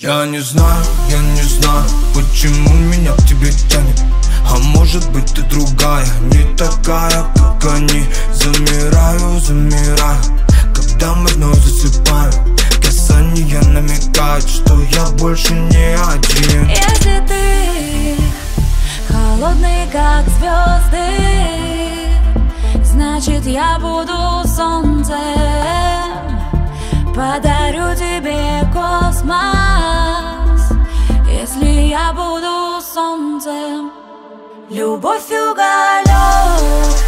Я не знаю, я не знаю, почему меня к тебе тянет. А может быть ты другая, не такая, как они. Замираю, замираю, когда мы вновь засыпаем. Касание намекает, что я больше не один. Если ты холодный, как звезды. Значит, я буду солнцем Подарю тебе космос я буду солнцем. Любовь уголек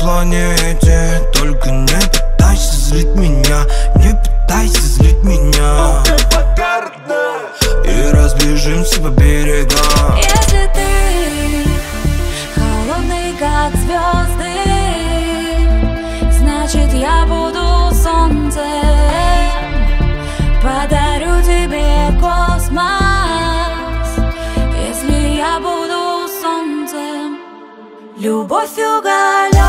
планете. Только не пытайся злить меня, не пытайся злить меня. И разбежимся по берегам. Если ты холодный, как звезды Значит, я буду солнцем. Подарю тебе космос Любовь уголек, либо